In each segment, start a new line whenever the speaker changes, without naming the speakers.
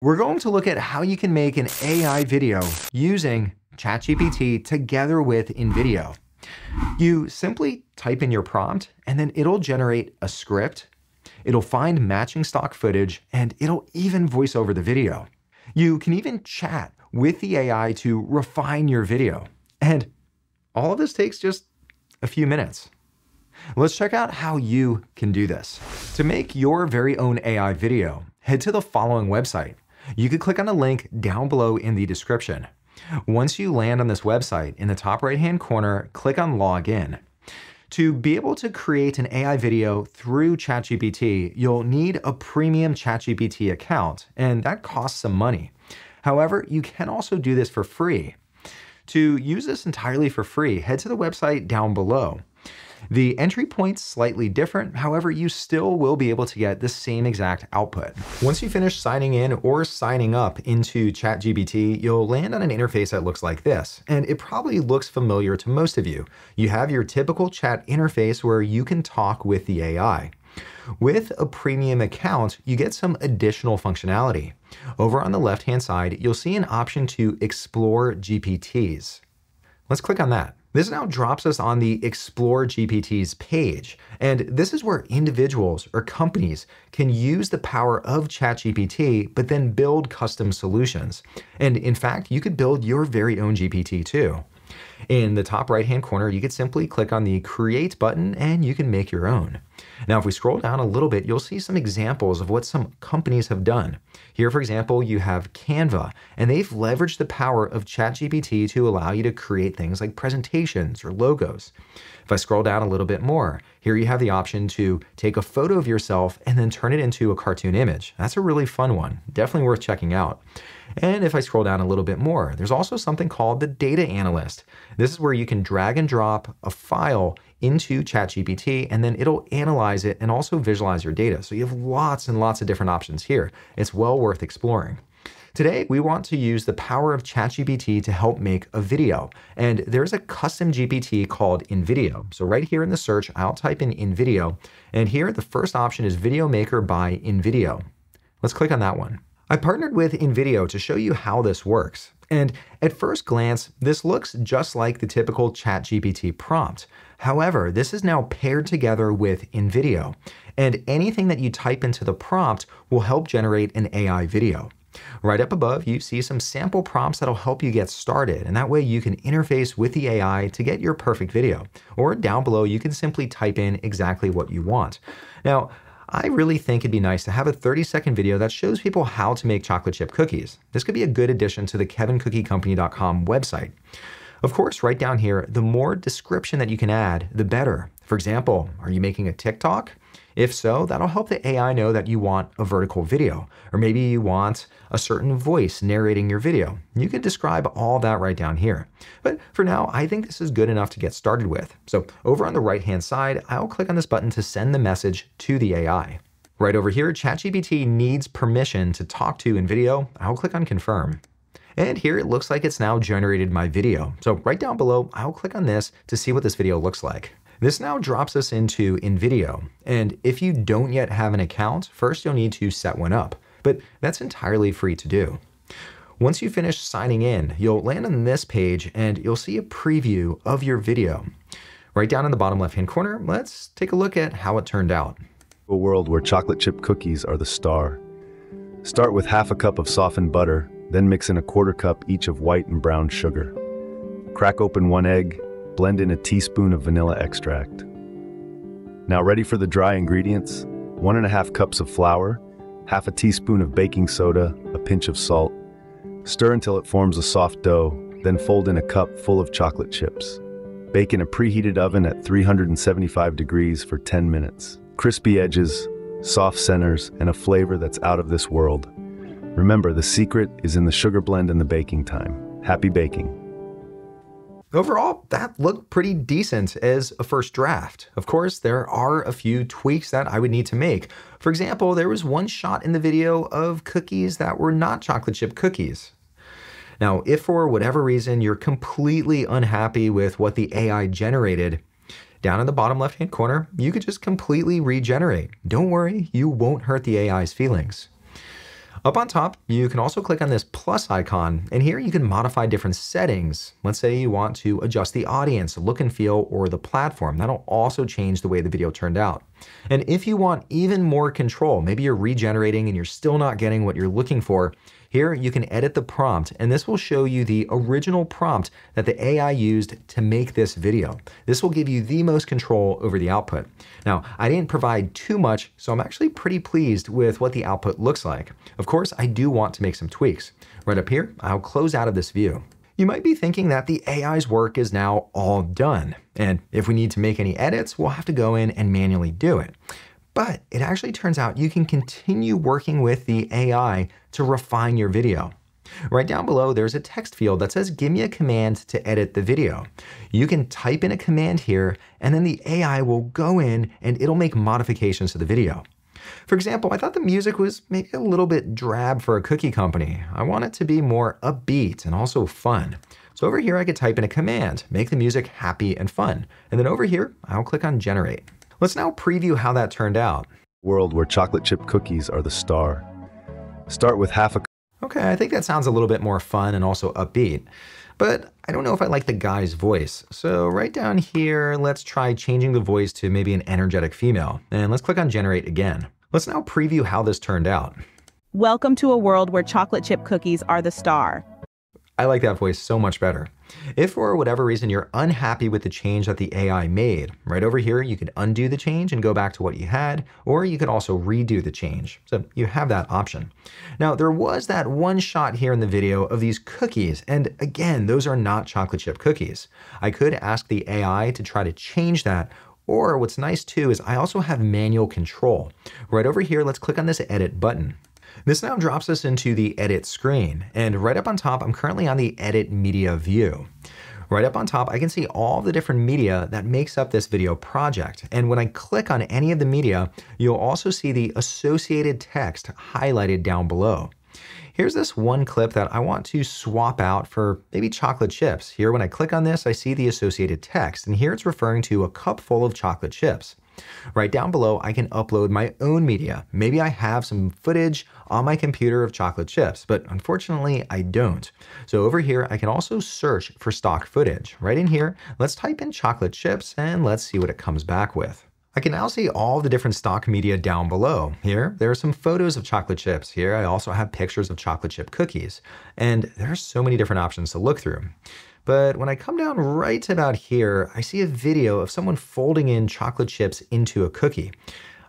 We're going to look at how you can make an AI video using ChatGPT together with InVideo. You simply type in your prompt and then it'll generate a script, it'll find matching stock footage, and it'll even voice over the video. You can even chat with the AI to refine your video. And all of this takes just a few minutes. Let's check out how you can do this. To make your very own AI video, head to the following website. You could click on the link down below in the description. Once you land on this website, in the top right hand corner, click on Login. To be able to create an AI video through ChatGPT, you'll need a premium ChatGPT account, and that costs some money. However, you can also do this for free. To use this entirely for free, head to the website down below. The entry point's slightly different, however, you still will be able to get the same exact output. Once you finish signing in or signing up into ChatGPT, you'll land on an interface that looks like this, and it probably looks familiar to most of you. You have your typical chat interface where you can talk with the AI. With a premium account, you get some additional functionality. Over on the left-hand side, you'll see an option to explore GPTs. Let's click on that. This now drops us on the Explore GPTs page, and this is where individuals or companies can use the power of ChatGPT, but then build custom solutions. And in fact, you could build your very own GPT too. In the top right hand corner, you could simply click on the Create button and you can make your own. Now, if we scroll down a little bit, you'll see some examples of what some companies have done. Here, for example, you have Canva, and they've leveraged the power of ChatGPT to allow you to create things like presentations or logos. If I scroll down a little bit more, here you have the option to take a photo of yourself and then turn it into a cartoon image. That's a really fun one, definitely worth checking out. And if I scroll down a little bit more, there's also something called the data analyst. This is where you can drag and drop a file into ChatGPT and then it'll analyze it and also visualize your data. So you have lots and lots of different options here. It's well worth exploring. Today, we want to use the power of ChatGPT to help make a video. And there's a custom GPT called InVideo. So right here in the search, I'll type in InVideo. And here, the first option is Video Maker by InVideo. Let's click on that one. I partnered with InVideo to show you how this works. And at first glance, this looks just like the typical ChatGPT prompt. However, this is now paired together with InVideo, and anything that you type into the prompt will help generate an AI video. Right up above, you see some sample prompts that'll help you get started, and that way you can interface with the AI to get your perfect video. Or down below, you can simply type in exactly what you want. Now, I really think it'd be nice to have a 30 second video that shows people how to make chocolate chip cookies. This could be a good addition to the kevincookiecompany.com website. Of course, right down here, the more description that you can add, the better. For example, are you making a TikTok? If so, that'll help the AI know that you want a vertical video, or maybe you want a certain voice narrating your video. You can describe all that right down here. But for now, I think this is good enough to get started with. So over on the right-hand side, I'll click on this button to send the message to the AI. Right over here, ChatGPT needs permission to talk to InVideo. I'll click on confirm. And here it looks like it's now generated my video. So right down below, I'll click on this to see what this video looks like. This now drops us into InVideo. And if you don't yet have an account, first you'll need to set one up, but that's entirely free to do. Once you finish signing in, you'll land on this page and you'll see a preview of your video. Right down in the bottom left-hand corner, let's take a look at how it turned out.
A world where chocolate chip cookies are the star. Start with half a cup of softened butter, then mix in a quarter cup each of white and brown sugar. Crack open one egg blend in a teaspoon of vanilla extract. Now ready for the dry ingredients? One and a half cups of flour, half a teaspoon of baking soda, a pinch of salt. Stir until it forms a soft dough, then fold in a cup full of chocolate chips. Bake in a preheated oven at 375 degrees for 10 minutes. Crispy edges, soft centers, and a flavor that's out of this world. Remember, the secret is in the sugar blend and the baking time. Happy baking.
Overall, that looked pretty decent as a first draft. Of course, there are a few tweaks that I would need to make. For example, there was one shot in the video of cookies that were not chocolate chip cookies. Now, if for whatever reason you're completely unhappy with what the AI generated, down in the bottom left hand corner, you could just completely regenerate. Don't worry, you won't hurt the AI's feelings. Up on top, you can also click on this plus icon, and here you can modify different settings. Let's say you want to adjust the audience, look and feel, or the platform. That'll also change the way the video turned out. And if you want even more control, maybe you're regenerating and you're still not getting what you're looking for, here you can edit the prompt and this will show you the original prompt that the AI used to make this video. This will give you the most control over the output. Now, I didn't provide too much, so I'm actually pretty pleased with what the output looks like. Of course, I do want to make some tweaks. Right up here, I'll close out of this view. You might be thinking that the AI's work is now all done. And if we need to make any edits, we'll have to go in and manually do it. But it actually turns out you can continue working with the AI to refine your video. Right down below, there's a text field that says, give me a command to edit the video. You can type in a command here, and then the AI will go in and it'll make modifications to the video. For example, I thought the music was maybe a little bit drab for a cookie company. I want it to be more upbeat and also fun. So over here, I could type in a command, make the music happy and fun. And then over here, I'll click on generate. Let's now preview how that turned out.
World where chocolate chip cookies are the star. Start with half a
Okay, I think that sounds a little bit more fun and also upbeat. But I don't know if I like the guy's voice. So right down here, let's try changing the voice to maybe an energetic female. And let's click on generate again. Let's now preview how this turned out.
Welcome to a world where chocolate chip cookies are the star.
I like that voice so much better. If for whatever reason you're unhappy with the change that the AI made, right over here you can undo the change and go back to what you had, or you could also redo the change. So you have that option. Now there was that one shot here in the video of these cookies, and again, those are not chocolate chip cookies. I could ask the AI to try to change that, or what's nice too is I also have manual control. Right over here, let's click on this edit button. This now drops us into the edit screen. And right up on top, I'm currently on the edit media view. Right up on top, I can see all the different media that makes up this video project. And when I click on any of the media, you'll also see the associated text highlighted down below. Here's this one clip that I want to swap out for maybe chocolate chips. Here, when I click on this, I see the associated text, and here it's referring to a cup full of chocolate chips. Right down below, I can upload my own media. Maybe I have some footage on my computer of chocolate chips, but unfortunately I don't. So over here, I can also search for stock footage. Right in here, let's type in chocolate chips and let's see what it comes back with. I can now see all the different stock media down below. Here, there are some photos of chocolate chips. Here, I also have pictures of chocolate chip cookies. And there are so many different options to look through. But when I come down right to about here, I see a video of someone folding in chocolate chips into a cookie.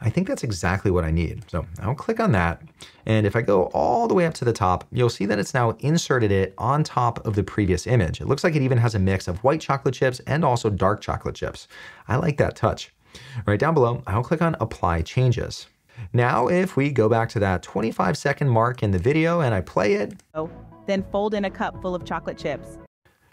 I think that's exactly what I need. So I'll click on that. And if I go all the way up to the top, you'll see that it's now inserted it on top of the previous image. It looks like it even has a mix of white chocolate chips and also dark chocolate chips. I like that touch. Right down below, I'll click on apply changes. Now, if we go back to that 25 second mark in the video and I play it,
then fold in a cup full of chocolate chips.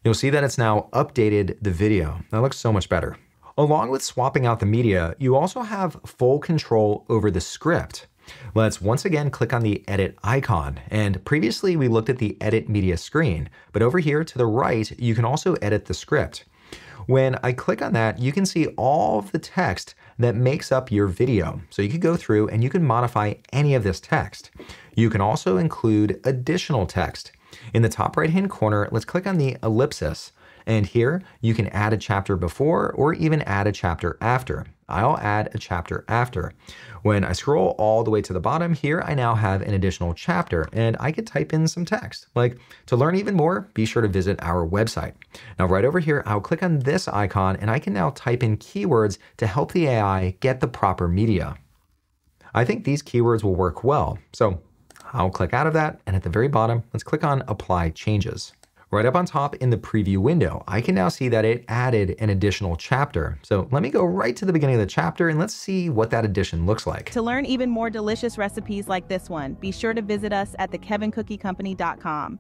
You'll see that it's now updated the video. That looks so much better. Along with swapping out the media, you also have full control over the script. Let's once again click on the edit icon. And previously we looked at the edit media screen, but over here to the right, you can also edit the script. When I click on that, you can see all of the text that makes up your video. So you could go through and you can modify any of this text. You can also include additional text. In the top right hand corner, let's click on the ellipsis. And here you can add a chapter before or even add a chapter after. I'll add a chapter after. When I scroll all the way to the bottom here, I now have an additional chapter and I could type in some text. Like to learn even more, be sure to visit our website. Now right over here, I'll click on this icon and I can now type in keywords to help the AI get the proper media. I think these keywords will work well. So I'll click out of that, and at the very bottom, let's click on Apply Changes. Right up on top in the preview window, I can now see that it added an additional chapter. So let me go right to the beginning of the chapter and let's see what that addition looks like.
To learn even more delicious recipes like this one, be sure to visit us at thekevincookiecompany.com.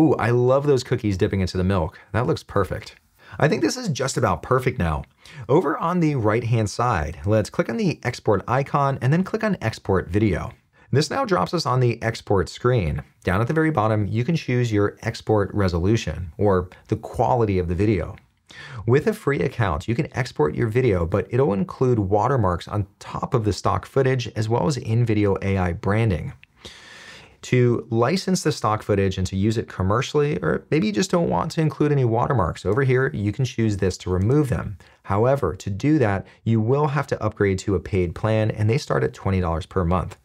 Ooh, I love those cookies dipping into the milk. That looks perfect. I think this is just about perfect now. Over on the right hand side, let's click on the export icon and then click on export video. This now drops us on the export screen. Down at the very bottom, you can choose your export resolution or the quality of the video. With a free account, you can export your video, but it'll include watermarks on top of the stock footage as well as InVideo AI branding. To license the stock footage and to use it commercially, or maybe you just don't want to include any watermarks, over here you can choose this to remove them. However, to do that, you will have to upgrade to a paid plan and they start at $20 per month.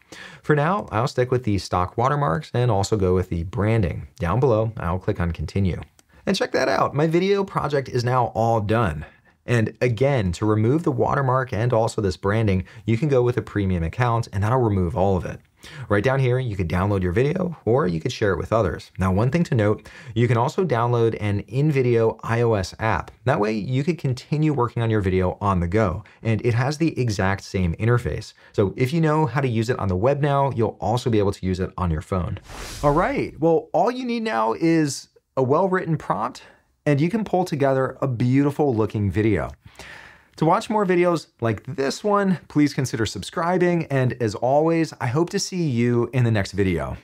For now, I'll stick with the stock watermarks and also go with the branding. Down below, I'll click on continue. And check that out, my video project is now all done. And again, to remove the watermark and also this branding, you can go with a premium account and that'll remove all of it. Right down here, you could download your video or you could share it with others. Now, one thing to note, you can also download an InVideo iOS app. That way you could continue working on your video on the go. And it has the exact same interface. So if you know how to use it on the web now, you'll also be able to use it on your phone. All right, well, all you need now is a well-written prompt and you can pull together a beautiful looking video. To watch more videos like this one, please consider subscribing. And as always, I hope to see you in the next video.